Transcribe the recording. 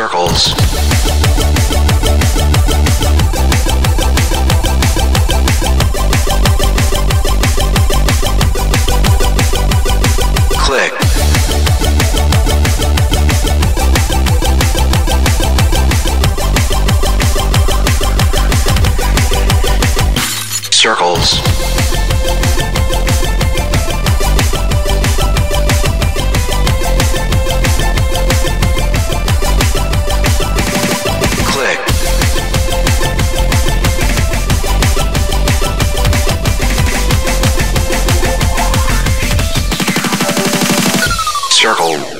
circles, click, circles, circle,